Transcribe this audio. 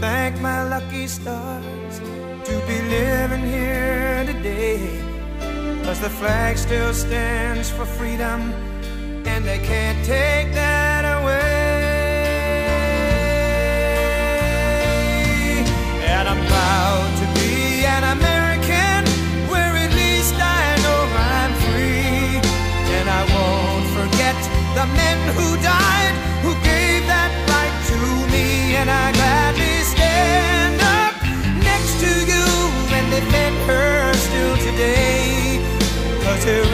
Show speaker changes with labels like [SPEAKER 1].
[SPEAKER 1] thank my lucky stars to be living here today. Cause the flag still stands for freedom, and they can't take that away. And I'm proud to be an American, where at least I know I'm free. And I won't forget the men who died, today. Cause doubt.